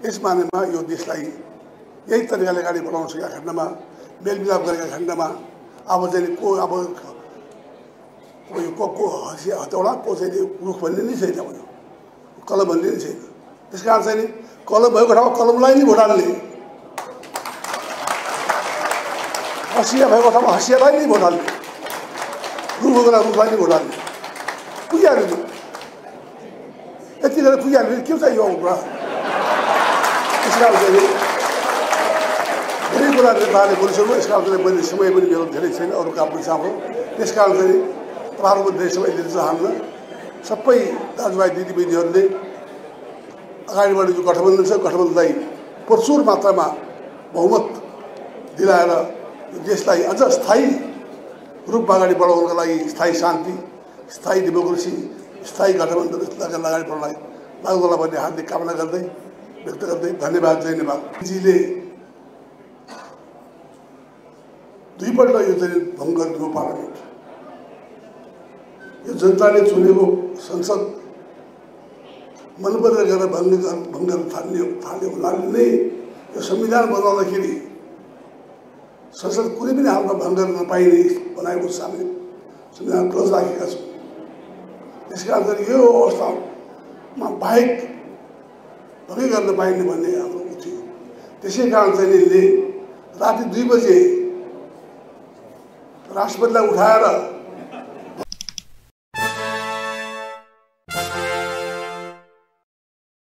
यस बारेमा यो देशलाई यही तरिकाले अगाडि बढाउन सकेका खण्डमा मेलमिलाप गरेका खण्डमा अब चाहिँ को अब यो को को हँसिया हतौडा को चाहिँ रुख भन्ने नै छैन अब यो कलम भन्ने नै छैन त्यस कारण चाहिँ कलम भएको ठाउँमा कलमलाई नै भोट हाल्ने हँसिया भएको ठाउँमा हँसियालाई नै भोट हाल्ने रुख भएको रुखलाई नै भोट हाल्ने पुगिहाल्यो यति गरेर पुगिहाल्यो के चाहियो कुरा चाहिँ धेरै कुरा तपाईँहरूले बोलिसक्नु यस कारण चाहिँ मैले समय पनि मेरो धेरै छैन अरू काम पनि साम्रो त्यस कारण चाहिँ तपाईँहरूको धेरै समय लिन चाहन्न सबै दाजुभाइ दिदीबहिनीहरूले अगाडिबाट जो गठबन्धन छ गठबन्धनलाई प्रचुर मात्रामा बहुमत दिलाएर देशलाई अझ स्थायी रूपमा अगाडि बढाउनको लागि स्थायी शान्ति स्थायी डेमोक्रेसी स्थायी गठबन्धन अगाडि बढ्नलाई लाग्दोला भन्ने हार्दिक कामना गर्दै व्यक्त गर्दै धन्यवाद जय नेपाल जीले दुईपल्ट यो चाहिँ भङ्ग गरिदियो पार्लियामेन्ट यो जनताले चुनेको संसद मनपरेर गरेर भङ्ग भङ्ग थाल्ने थाल्ने हुनाले नै यो संविधान बनाउँदाखेरि संसद कुनै पनि हालमा भङ्ग नपाइने बनाएको हामीले संविधान क्लोज राखेका छौँ। त्यस कारण यो अवस्थामा बाहेक भङ्गै गर्न पाइने भन्ने हाम्रो उ थियो। त्यसै कारण चाहिँ यसले राति दुई बजे राष्ट्रपतिलाई उठाएर